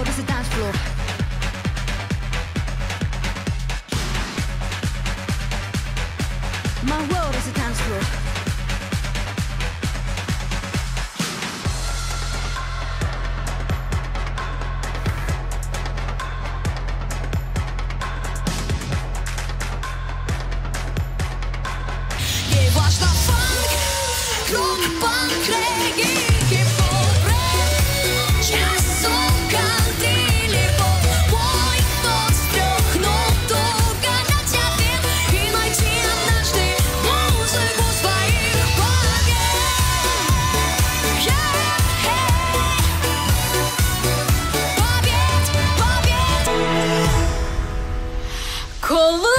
cold as a dance floor. My world is a dance floor. balloon.